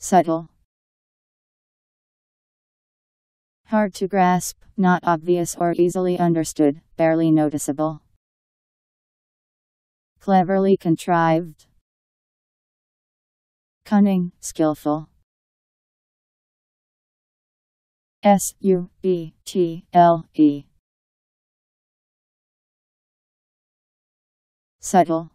Subtle. Hard to grasp, not obvious or easily understood, barely noticeable. Cleverly contrived. Cunning, skillful. S U B T L E. Subtle.